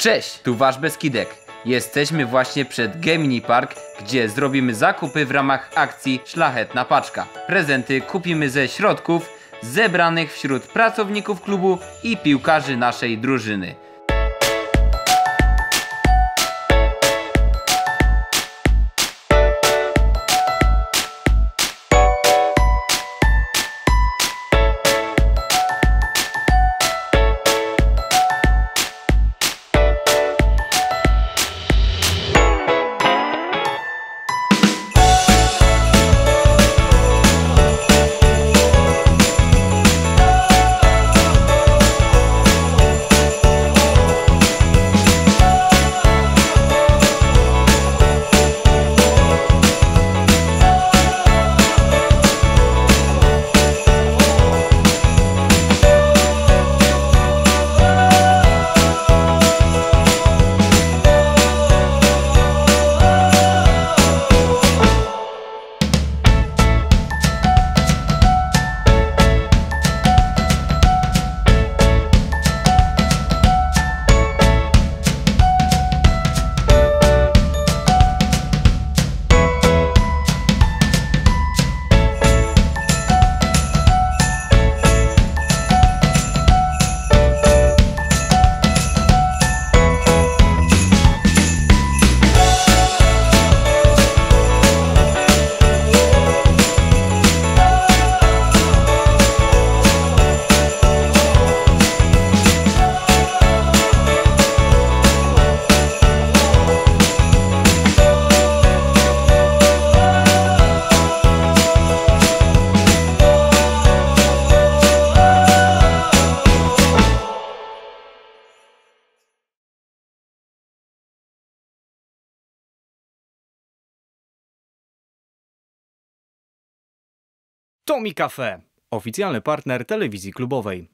Cześć, tu Wasz Beskidek. Jesteśmy właśnie przed Gemini Park, gdzie zrobimy zakupy w ramach akcji Szlachetna Paczka. Prezenty kupimy ze środków zebranych wśród pracowników klubu i piłkarzy naszej drużyny. Tomi Cafe, oficjalny partner telewizji klubowej.